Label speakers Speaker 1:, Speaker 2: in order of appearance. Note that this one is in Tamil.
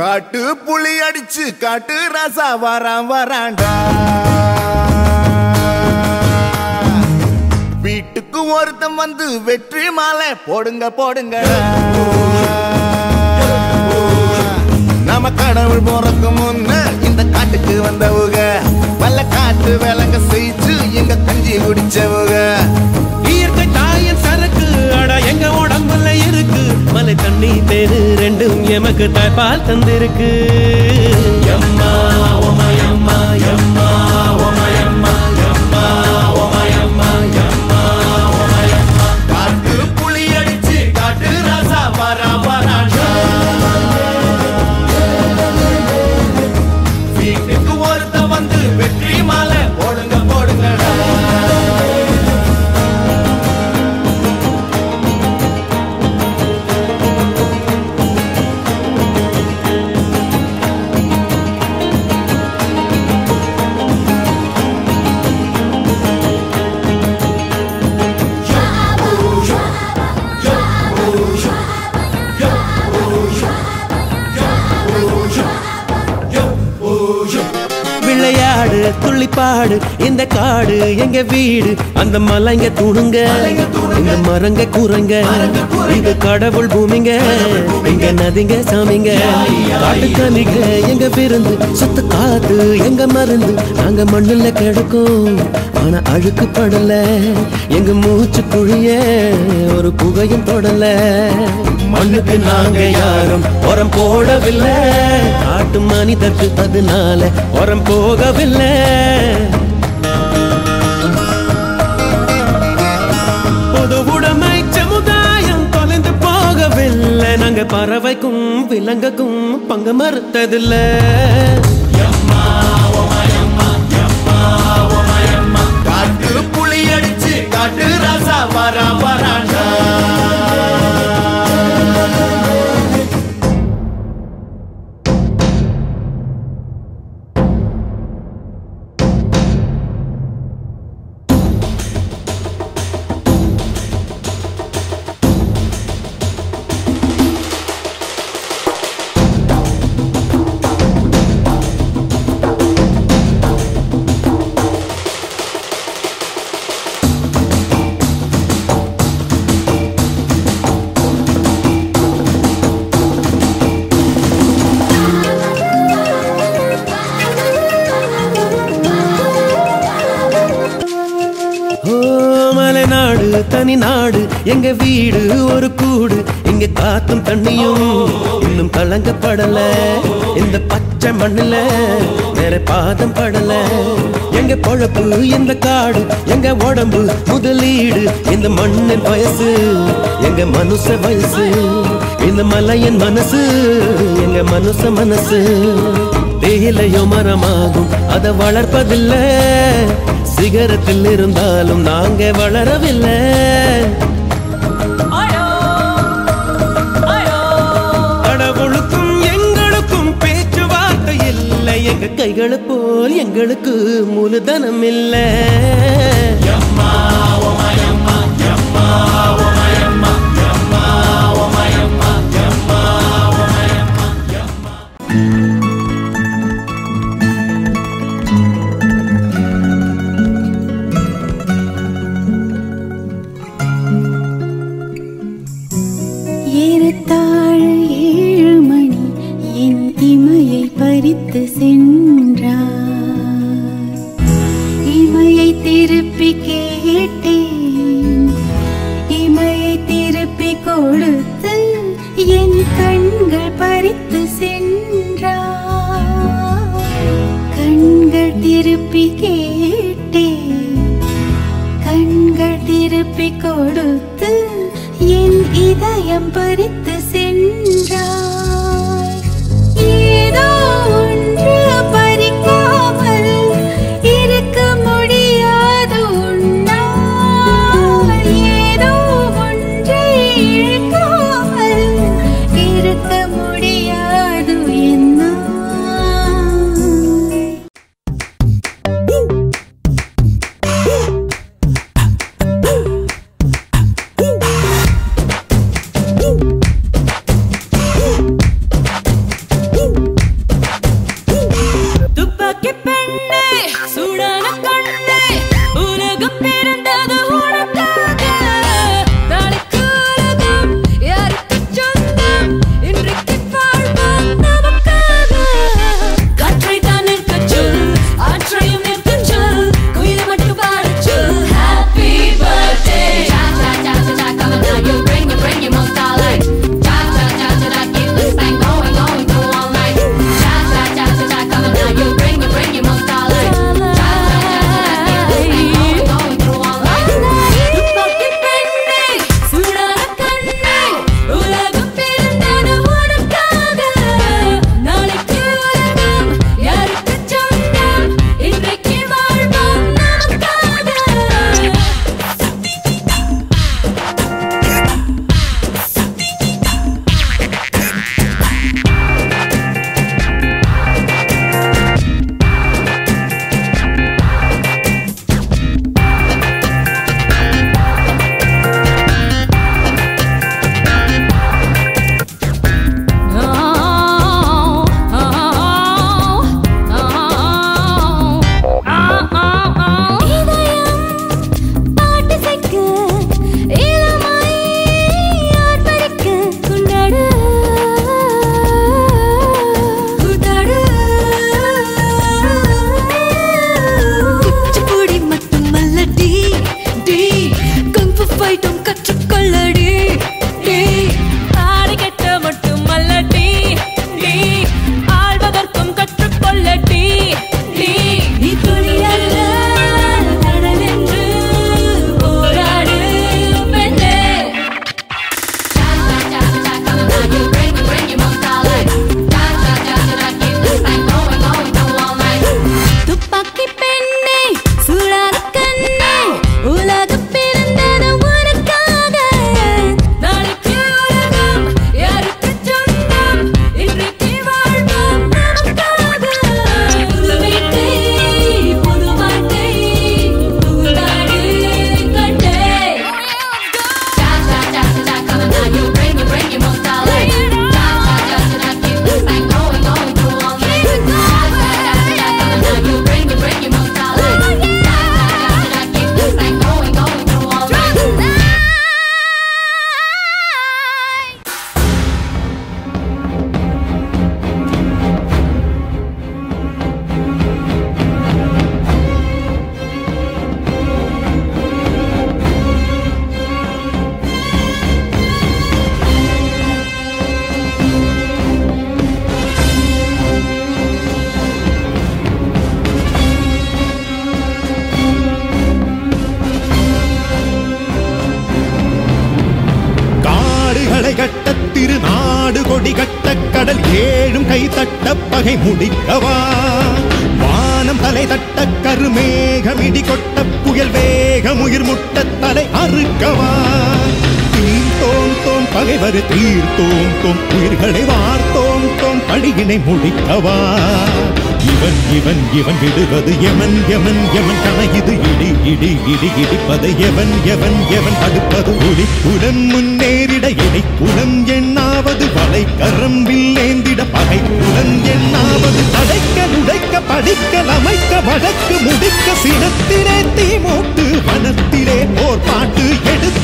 Speaker 1: காட்டு புளி அடிச்சு காட்டு ரசா வரான் வராண்டா. வீட்டுக்கு ஒருத்தன் வந்து வெற்றி மாலை போடுங்க போடுங்க நம்ம கடவுள் போறதுக்கு முன்ன இந்த காட்டுக்கு வந்தவுக வல்ல காட்டு விலங்க செய்து எங்க கஞ்சி குடிச்சவுக
Speaker 2: ரெண்டும் எமக்கு தாய்ப்பால் தந்திருக்கு. எம்மா விளையாடு துள்ளிப்பாடு. இந்த காடு எங்க வீடு? அந்த மலைங்க தூணுங்க. இந்த மரங்க கூறங்க இது கடவுள் பூமிங்க. இங்க நதிங்க சாமிங்க. காட்டுக்கனிங்க எங்க விருந்து. சுத்த காத்து எங்க மருந்து. நாங்க மண்ணுல கிடக்கும். ஆனா அழுக்கு படல. எங்க மூச்சு குழிய ஒரு புகையும் தொடல. மண்ணுக்கு நாங்க யாரும் உரம் போடவில்லை. காட்டு மனிதர்க்கு அதனால உரம் போகவில்லை. பொது சமுதாயம் தொலைந்து போகவில்லை. நாங்க பறவைக்கும் விலங்குக்கும் பங்கு மறுத்ததில்லை.
Speaker 1: காட்டு ரசா வரா
Speaker 2: மலைநாடு தனி நாடு எங்க வீடு ஒரு கூடு. இங்க காத்தும் தண்ணியும் இன்னும் கலங்கப்படல. இந்த பச்சை மண்ணுல வேற பாதம் படல. எங்க பொழப்பு இந்த காடு எங்க உடம்பு முதலீடு. இந்த மண்ணின் வயசு எங்க மனுஷ வயசு. இந்த மலையின் மனசு எங்க மனுஷ மனசு. தேயிலையோ மரமாகும் அதை வளர்ப்பதில்லை. சிகரத்தில் இருந்தாலும் நாங்க வளரவில்லை. எங்க கைகளை போல் எங்களுக்கு மூலதனம் இல்லை
Speaker 3: திருப்பி கேட்டே. கண்கள் திருப்பி கொடுத்து என் இதயம் பறித்து
Speaker 4: தட்ட முடிக்கவா? வானம் தலை தட்ட கருமேகம் இடி கொட்ட புயல் வேகம் உயிர் முட்ட தலை அறுக்கவா? தீர்த்தோம் தோம் பகைவர் தீர்த்தோம் தோம் உயிர்களை வார்த்தோம் தோம் பழியினை முடிக்கவா? இவன் இவன் இவன் விடுவது எவன் எவன் எவன் கணகிது இடி இடி இடி இடிப்பது எவன் எவன் எவன் தடுப்பது ஒளி குலம் முன்னேறிட படையினை புலன் எண்ணாவது வலை கரம்பில் ஏந்திட பகை புலன் எண்ணாவது அடைக்க நுழைக்க படிக்க அமைக்க வழக்கு முடிக்க சினத்திலே தீமோட்டு வனத்திலே போர் பாட்டு எடுத்து